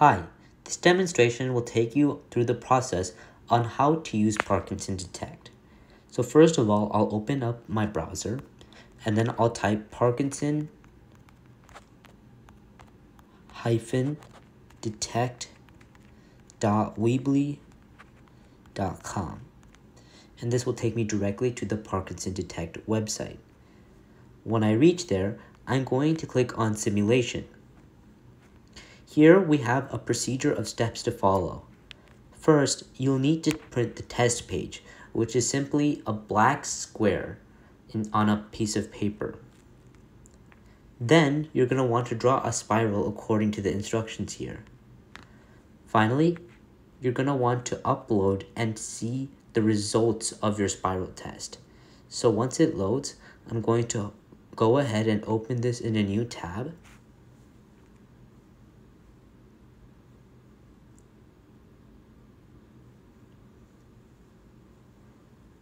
Hi, this demonstration will take you through the process on how to use Parkinson Detect. So first of all, I'll open up my browser and then I'll type Parkinson hyphen detect dot weebly dot com and this will take me directly to the Parkinson Detect website. When I reach there, I'm going to click on simulation. Here we have a procedure of steps to follow. First, you'll need to print the test page, which is simply a black square in, on a piece of paper. Then, you're going to want to draw a spiral according to the instructions here. Finally, you're going to want to upload and see the results of your spiral test. So once it loads, I'm going to go ahead and open this in a new tab.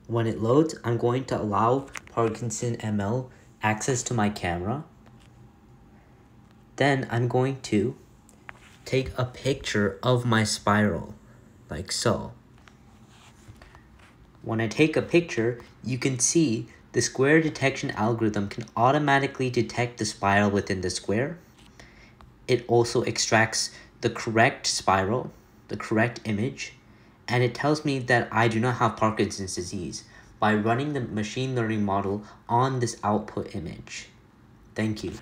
When it loads, I'm going to allow Parkinson ML access to my camera. Then I'm going to take a picture of my spiral, like so. When I take a picture, you can see the square detection algorithm can automatically detect the spiral within the square. It also extracts the correct spiral, the correct image, and it tells me that I do not have Parkinson's disease by running the machine learning model on this output image. Thank you.